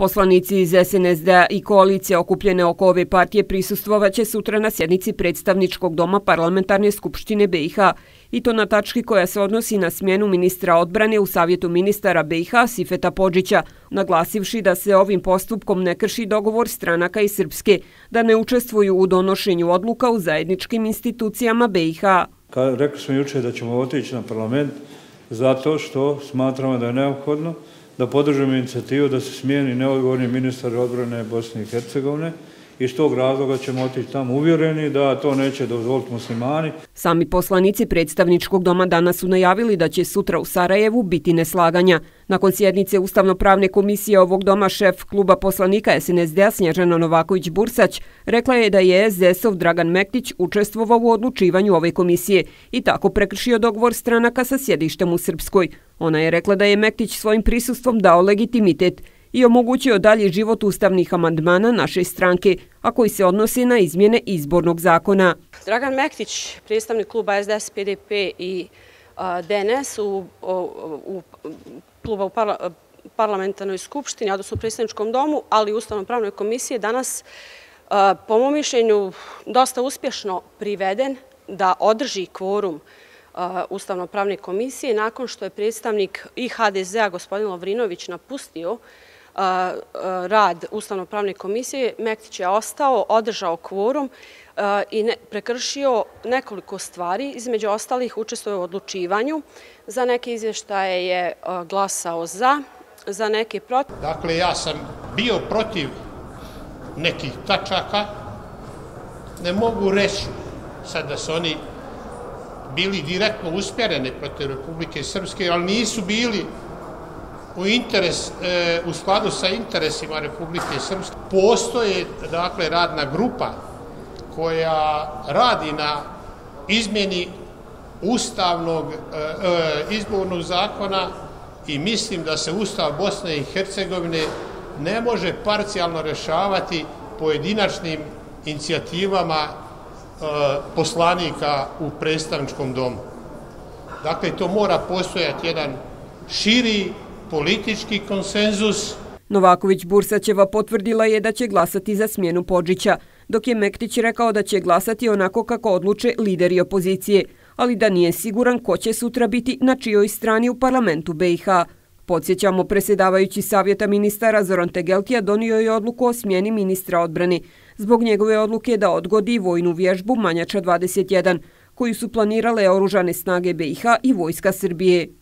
Poslanici iz SNSD i koalicije okupljene oko ove partije prisustovaće sutra na sjednici predstavničkog doma Parlamentarne skupštine BiH i to na tački koja se odnosi na smjenu ministra odbrane u Savjetu ministara BiH Sifeta Podžića, naglasivši da se ovim postupkom ne krši dogovor stranaka i Srpske da ne učestvuju u donošenju odluka u zajedničkim institucijama BiH. Rekli smo juče da ćemo otići na parlament zato što smatramo da je neophodno da podržimo inicijativu da se smijeni neodgovorni ministar odbrane Bosne i Hercegovine, Iz tog razloga ćemo otići tamo uvjereni da to neće dozvoliti muslimani. Sami poslanici predstavničkog doma danas su najavili da će sutra u Sarajevu biti neslaganja. Nakon sjednice Ustavno-pravne komisije ovog doma šef kluba poslanika SNSD-a Snježana Novaković-Bursać rekla je da je SDS-ov Dragan Mektić učestvovao u odlučivanju ove komisije i tako prekršio dogovor stranaka sa sjedištem u Srpskoj. Ona je rekla da je Mektić svojim prisustvom dao legitimitet i omogućio dalji život ustavnih amandmana naše stranke, a koji se odnose na izmjene izbornog zakona. Dragan Mektić, predstavnik kluba SDS, PDP i DNS u kluba u parlamentarnoj skupštini, odnosno u predstavničkom domu, ali i Ustavno-pravnoj komisiji danas e, po mom mišljenju dosta uspješno priveden da održi kvorum e, Ustavno-pravne komisije nakon što je predstavnik i HDZ-a gospodin Lovrinović napustio rad Ustavno-pravne komisije, Mektić je ostao, održao kvorum i prekršio nekoliko stvari. Između ostalih učestvuje u odlučivanju. Za neke izvještaje je glasao za, za neke protiv. Dakle, ja sam bio protiv nekih tačaka. Ne mogu reći sad da su oni bili direktno usmjerene protiv Republike Srpske, ali nisu bili u interes e, u skladu sa interesima Republike Srpske postoje dakle radna grupa koja radi na izmjeni ustavnog e, e, izbornog zakona i mislim da se ustav Bosne i Hercegovine ne može parcijalno rešavati pojedinačnim inicijativama e, poslanika u predstavničkom domu. Dakle, to mora postojati jedan širi politički konsenzus. Novaković Bursaćeva potvrdila je da će glasati za smjenu Podžića, dok je Mektić rekao da će glasati onako kako odluče lideri opozicije, ali da nije siguran ko će sutra biti na čijoj strani u parlamentu BiH. Podsjećamo, presjedavajući savjeta ministara Zoran Tegeltija donio je odluku o smjeni ministra odbrane zbog njegove odluke da odgodi vojnu vježbu Manjača 21, koju su planirale oružane snage BiH i vojska Srbije.